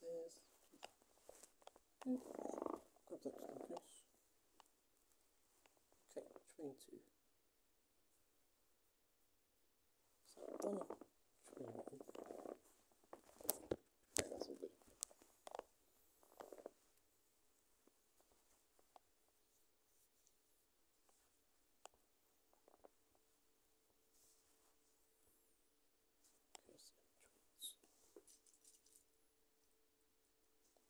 fish. Okay, train two. So train one. Okay, that's all good. Okay,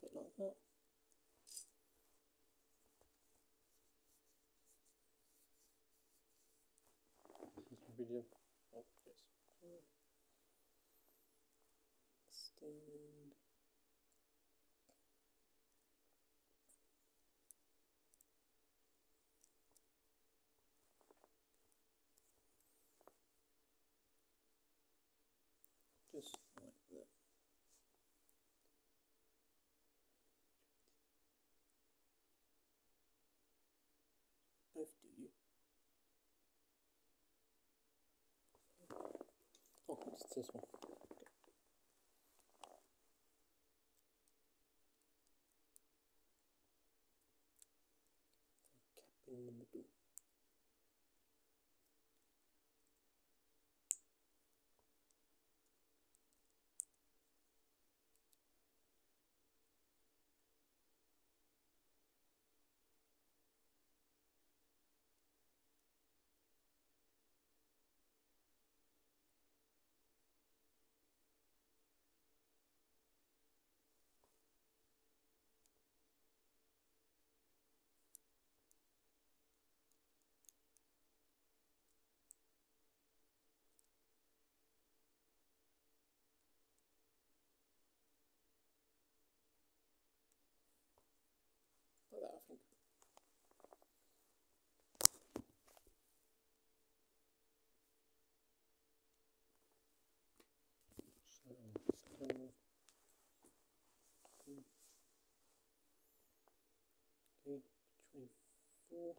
so trains. This is video. Oh, yes. Stand. Oh, it's 24.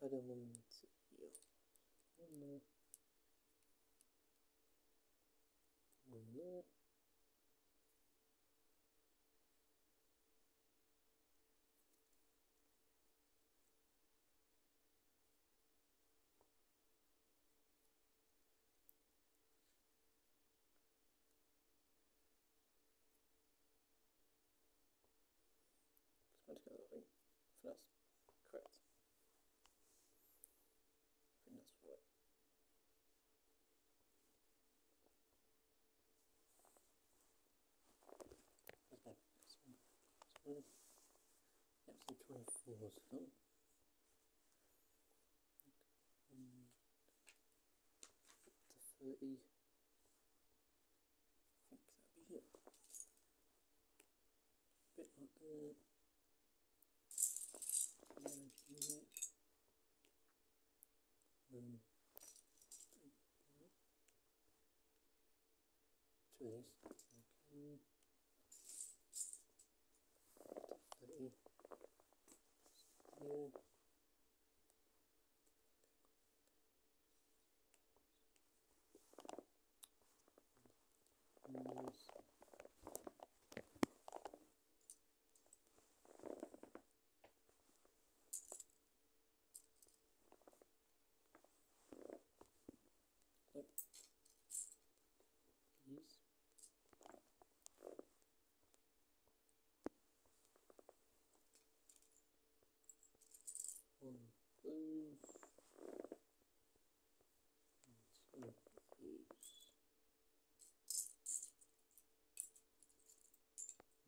I don't want to see here. One there. One there. Just going to go that way. I that's correct. I think that's right. Where's my this one? This one. Yep, some 24s done. And to 30. I think that'd be it. Bit like that. Two of these. Okay. Thirty. Here. These. Yep. These. One of those. And two of these. Um, two of these, I think. Oh, what was it? One.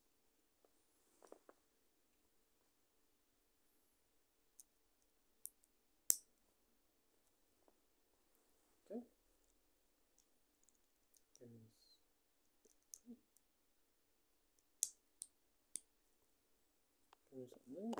这什么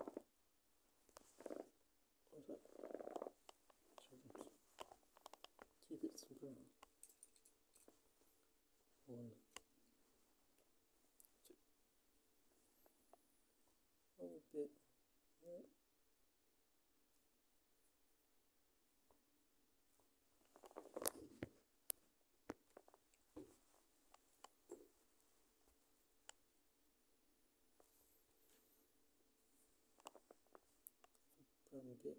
bit goes.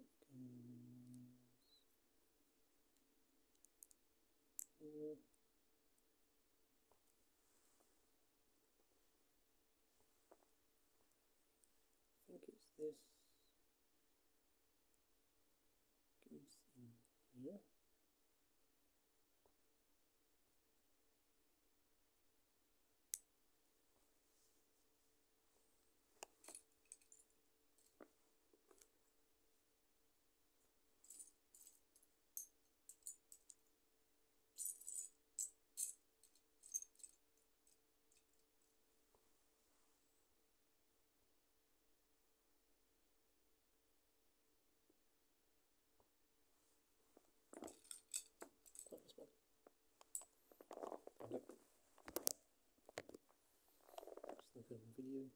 I think it's this in here. Not this one. Found it. Just the thing.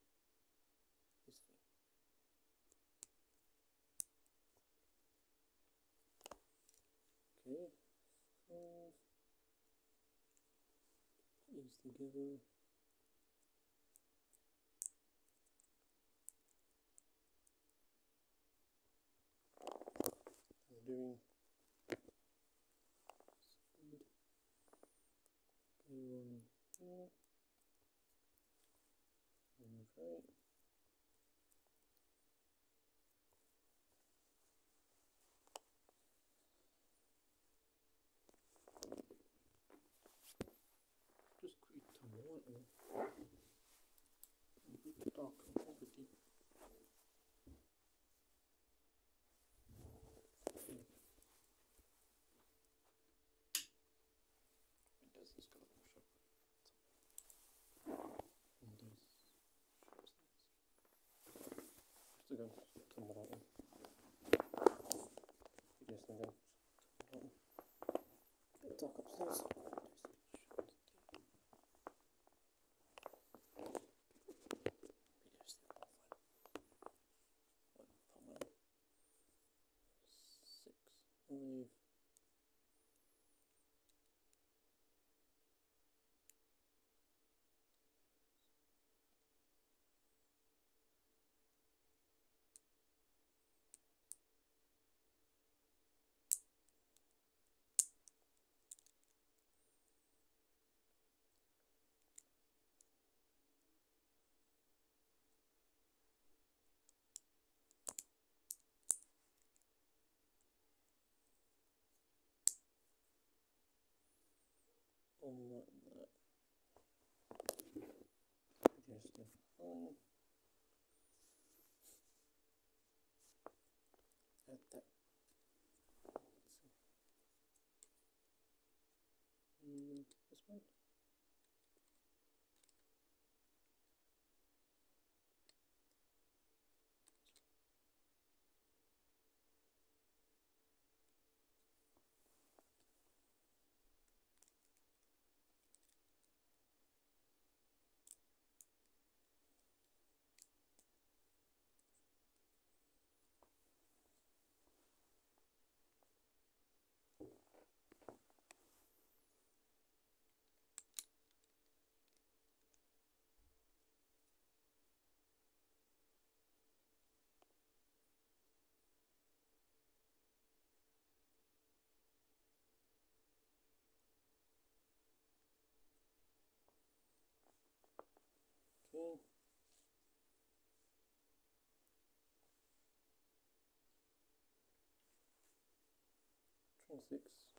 Okay. Five. These together. Doing Right. Just create some water. Dark property. 做个测试。All that. Add that. And this one. people Control 6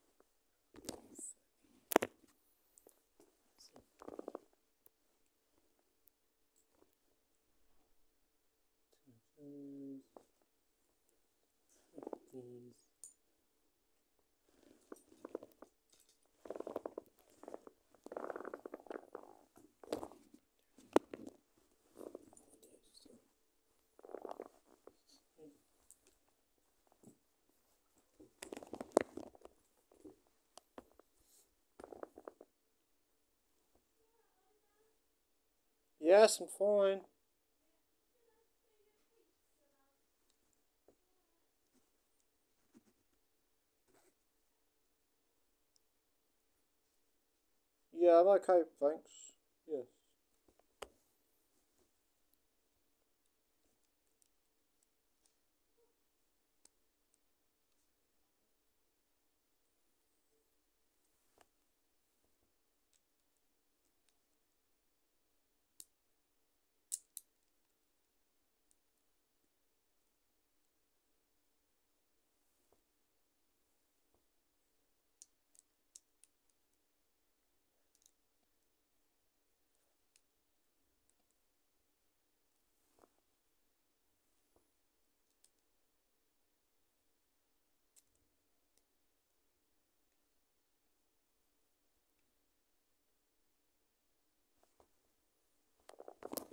Yes, I'm fine. Yeah, I'm okay, thanks. Yes.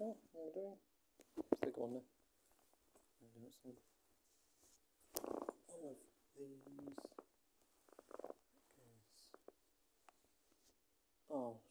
that? What am doing? The gone. I do. All of these. Oh.